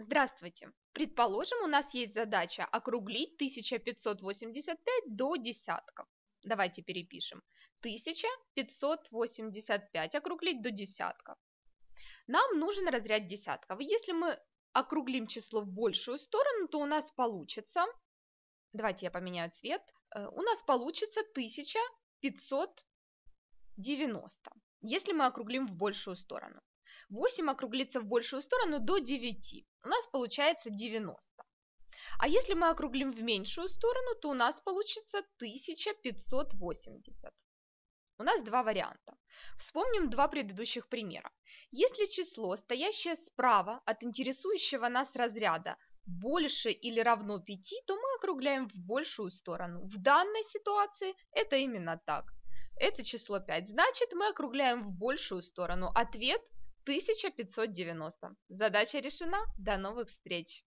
Здравствуйте! Предположим, у нас есть задача округлить 1585 до десятков. Давайте перепишем. 1585 округлить до десятков. Нам нужен разряд десятков. Если мы округлим число в большую сторону, то у нас получится, давайте я поменяю цвет, э, у нас получится 1590, если мы округлим в большую сторону. 8 округлится в большую сторону до 9. У нас получается 90. А если мы округлим в меньшую сторону, то у нас получится 1580. У нас два варианта. Вспомним два предыдущих примера. Если число, стоящее справа от интересующего нас разряда, больше или равно 5, то мы округляем в большую сторону. В данной ситуации это именно так. Это число 5, значит мы округляем в большую сторону. Ответ 1590. Задача решена. До новых встреч!